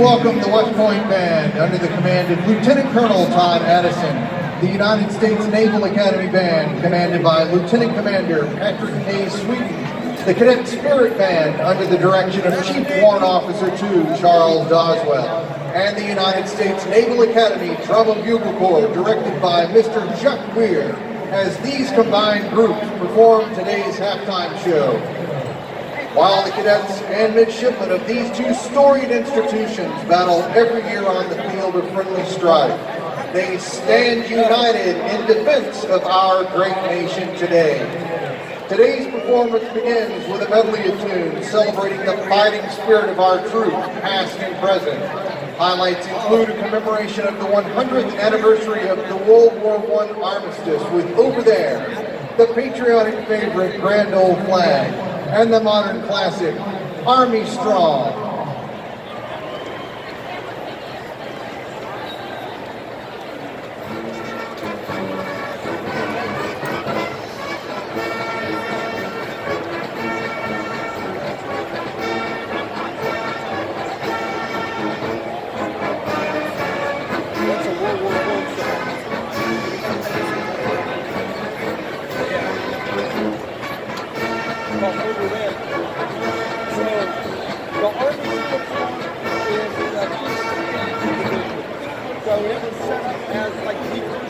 welcome the West Point Band under the command of Lieutenant Colonel Todd Addison, the United States Naval Academy Band commanded by Lieutenant Commander Patrick K. Sweeten, the Cadet Spirit Band under the direction of Chief Warrant Officer 2 Charles Doswell, and the United States Naval Academy and Bugle Corps directed by Mr. Chuck Weir as these combined groups perform today's halftime show. While the cadets and midshipmen of these two storied institutions battle every year on the field of friendly strife, they stand united in defense of our great nation today. Today's performance begins with a medley of tunes celebrating the fighting spirit of our troops, past and present. Highlights include a commemoration of the 100th anniversary of the World War I armistice with Over There, the patriotic favorite Grand Old Flag, and the modern classic, Army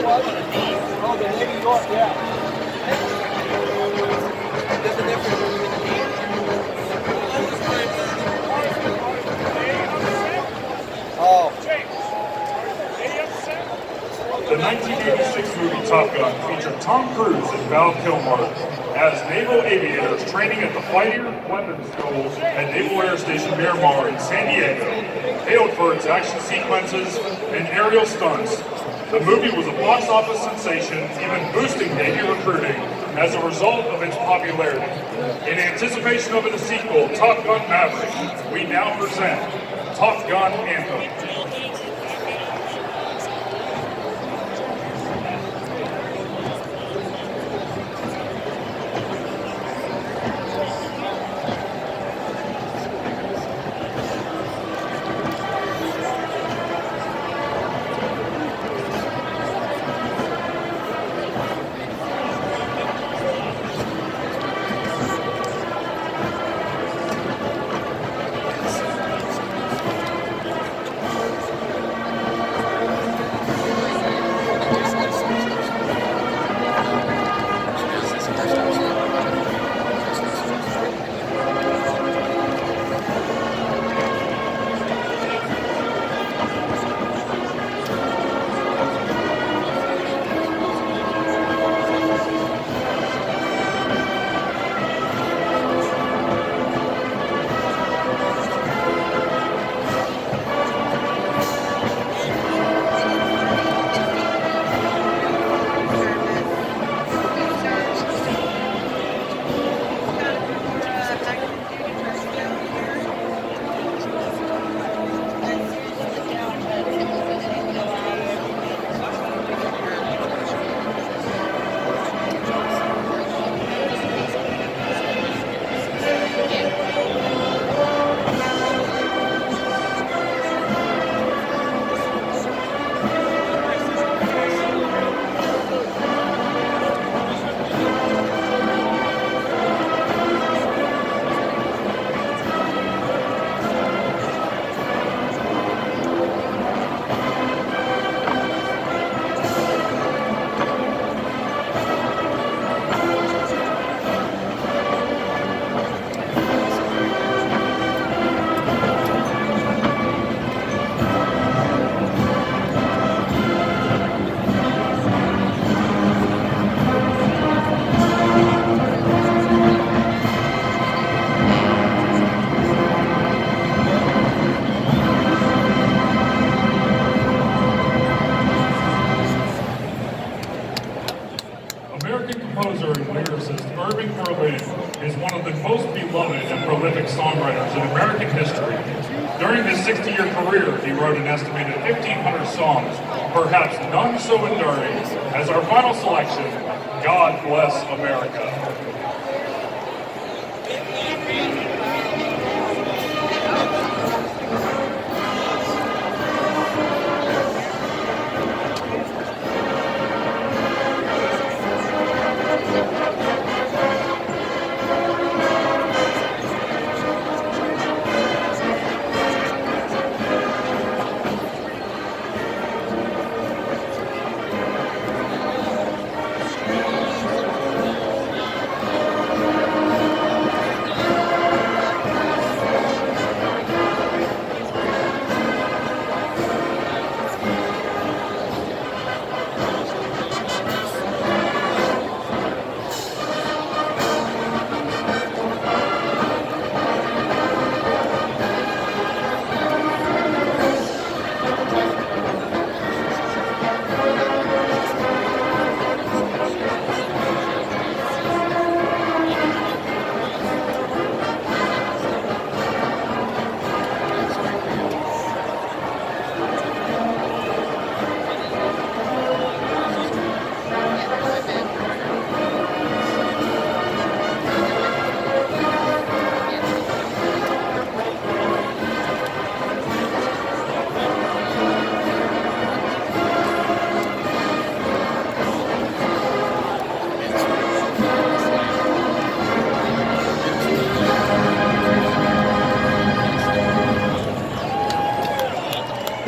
Strong. The 1986 movie Top Gun featured Tom Cruise and Val Kilmer as naval aviators training at the Fighter Weapons School at Naval Air Station Miramar in San Diego, hailed for its action sequences and aerial stunts. The movie was a box office sensation, even boosting Navy recruiting as a result of its popularity. In anticipation of the sequel, Top Gun Maverick, we now present Top Gun Anthem. Most beloved and prolific songwriters in American history. During his 60-year career, he wrote an estimated 1,500 songs, perhaps none so enduring as our final selection, God Bless America.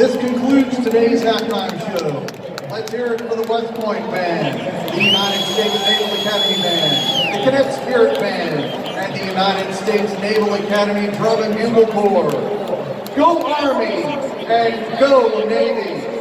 This concludes today's halftime show. Let's hear it for the West Point Band, the United States Naval Academy Band, the Cadet Spirit Band, and the United States Naval Academy Drum and Bugle Corps. Go Army and go Navy!